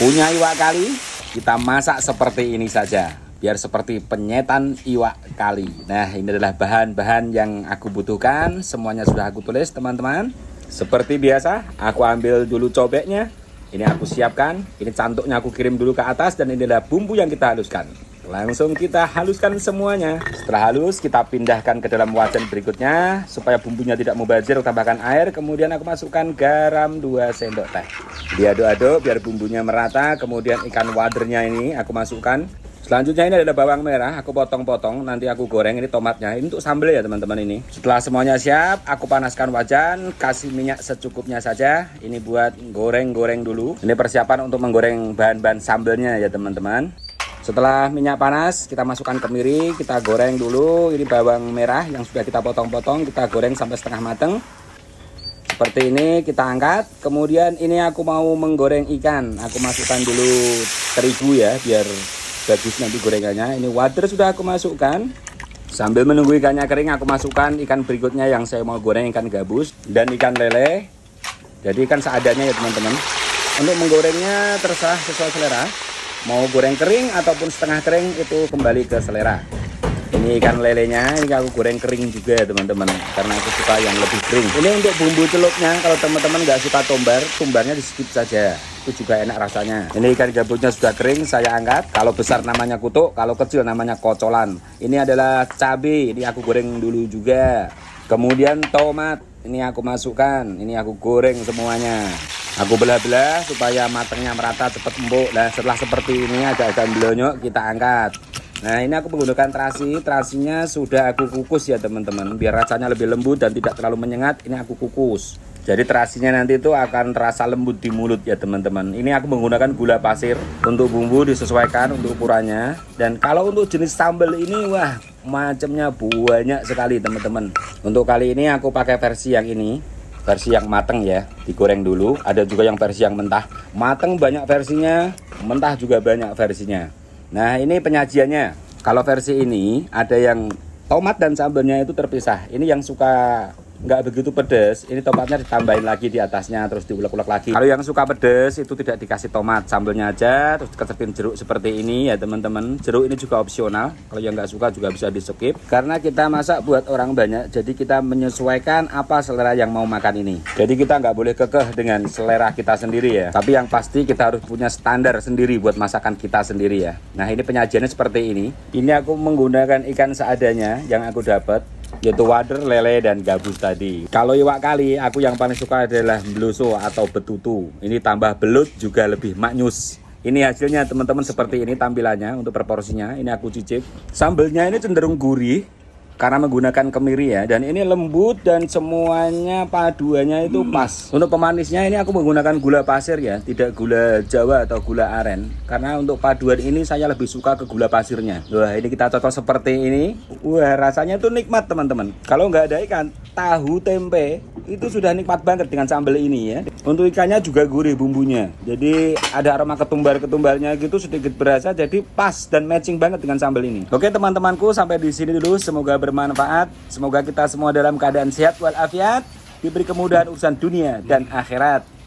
Punya iwak kali, kita masak seperti ini saja. Biar seperti penyetan iwak kali. Nah, ini adalah bahan-bahan yang aku butuhkan. Semuanya sudah aku tulis, teman-teman. Seperti biasa, aku ambil dulu cobeknya. Ini aku siapkan. Ini cantuknya aku kirim dulu ke atas. Dan ini adalah bumbu yang kita haluskan. Langsung kita haluskan semuanya. Setelah halus, kita pindahkan ke dalam wajan berikutnya supaya bumbunya tidak mubazir. Tambahkan air, kemudian aku masukkan garam 2 sendok teh. Diaduk-aduk biar bumbunya merata. Kemudian ikan wadernya ini aku masukkan. Selanjutnya ini adalah bawang merah, aku potong-potong, nanti aku goreng ini tomatnya. Ini untuk sambal ya teman-teman ini. Setelah semuanya siap, aku panaskan wajan, kasih minyak secukupnya saja. Ini buat goreng-goreng dulu. Ini persiapan untuk menggoreng bahan-bahan sambelnya ya teman-teman. Setelah minyak panas, kita masukkan kemiri, kita goreng dulu. Ini bawang merah yang sudah kita potong-potong, kita goreng sampai setengah mateng. Seperti ini kita angkat. Kemudian ini aku mau menggoreng ikan. Aku masukkan dulu terigu ya, biar bagus nanti gorengannya. Ini water sudah aku masukkan. Sambil menunggu ikannya kering, aku masukkan ikan berikutnya yang saya mau goreng ikan gabus dan ikan lele. Jadi ikan seadanya ya teman-teman. Untuk menggorengnya terserah sesuai selera mau goreng kering ataupun setengah kering itu kembali ke selera. Ini ikan lelenya ini aku goreng kering juga teman-teman karena aku suka yang lebih kering. Ini untuk bumbu celupnya kalau teman-teman nggak suka tombar tumbarnya di skip saja. Itu juga enak rasanya. Ini ikan gabusnya sudah kering saya angkat. Kalau besar namanya kutuk kalau kecil namanya kocolan. Ini adalah cabai ini aku goreng dulu juga. Kemudian tomat ini aku masukkan. Ini aku goreng semuanya aku belah-belah supaya matangnya merata cepat empuk. Nah setelah seperti ini agak-agak belonyok kita angkat. Nah ini aku menggunakan terasi, terasinya sudah aku kukus ya teman-teman. Biar rasanya lebih lembut dan tidak terlalu menyengat, ini aku kukus. Jadi terasinya nanti itu akan terasa lembut di mulut ya teman-teman. Ini aku menggunakan gula pasir Untuk bumbu disesuaikan untuk ukurannya. Dan kalau untuk jenis sambal ini, wah macamnya banyak sekali teman-teman. Untuk kali ini aku pakai versi yang ini versi yang mateng ya digoreng dulu. Ada juga yang versi yang mentah. Mateng banyak versinya mentah juga banyak versinya. Nah ini penyajiannya. Kalau versi ini ada yang tomat dan sambalnya itu terpisah. Ini yang suka nggak begitu pedes. Ini tomatnya ditambahin lagi di atasnya terus diulek-ulek lagi. Kalau yang suka pedes itu tidak dikasih tomat. Sambelnya aja terus dikecepin jeruk seperti ini ya teman-teman. Jeruk ini juga opsional. Kalau yang nggak suka juga bisa di skip karena kita masak buat orang banyak jadi kita menyesuaikan apa selera yang mau makan ini. Jadi kita nggak boleh kekeh dengan selera kita sendiri ya. Tapi yang pasti kita harus punya standar sendiri buat masakan kita sendiri ya. Nah ini penyajiannya seperti ini. Ini aku menggunakan ikan seadanya yang aku dapat yaitu wader, lele, dan gabus tadi. Kalau iwak kali, aku yang paling suka adalah beluso atau betutu. Ini tambah belut juga lebih maknyus. Ini hasilnya teman-teman seperti ini tampilannya untuk proporsinya. Ini aku cicip. Sambelnya ini cenderung gurih, karena menggunakan kemiri ya. Dan ini lembut dan semuanya paduannya itu hmm. pas. Untuk pemanisnya ini aku menggunakan gula pasir ya. Tidak gula jawa atau gula aren. Karena untuk paduan ini saya lebih suka ke gula pasirnya. Wah ini kita cocok seperti ini. Wah rasanya tuh nikmat teman-teman. Kalau nggak ada ikan tahu tempe itu sudah nikmat banget dengan sambal ini ya untuk ikannya juga gurih bumbunya jadi ada aroma ketumbar-ketumbarnya gitu sedikit berasa jadi pas dan matching banget dengan sambal ini oke teman-temanku sampai di sini dulu semoga ber bermanfaat. Semoga kita semua dalam keadaan sehat walafiat, diberi kemudahan urusan dunia dan akhirat.